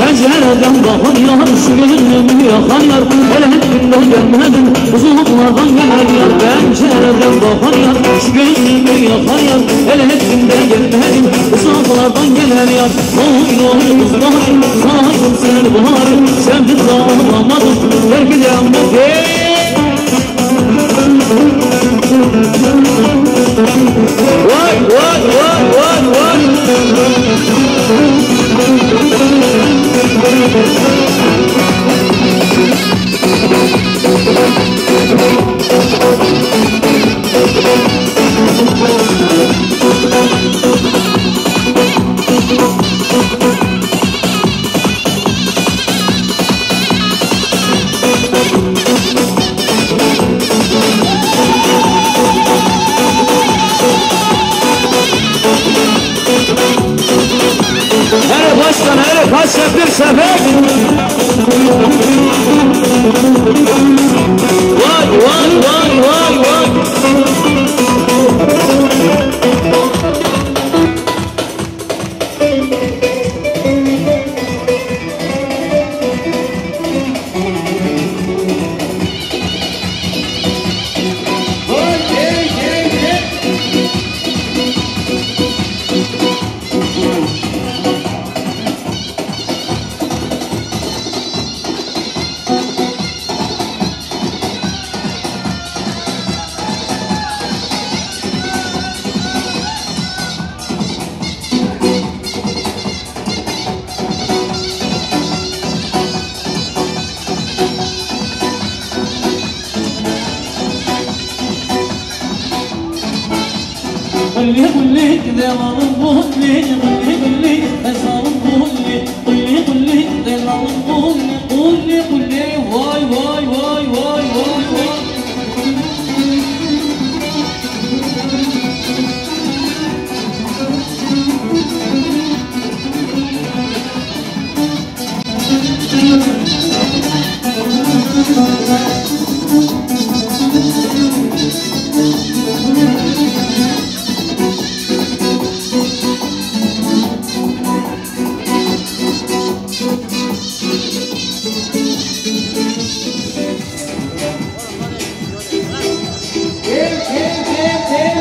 Pencereden gönlümü yakan yar Hele hep günde gelmedin Uzunlardan gelen yar Pencereden gönlümü yakan yar Hele hep günde gelmedin Uzunlardan gelen yar Oy oy kızlarım Saydım seni baharım Sevdim dağılamadım Belki de ama değil Vay vay Hele قلي قلي كذا ما نبوت لي قلي قلي ¡Sí!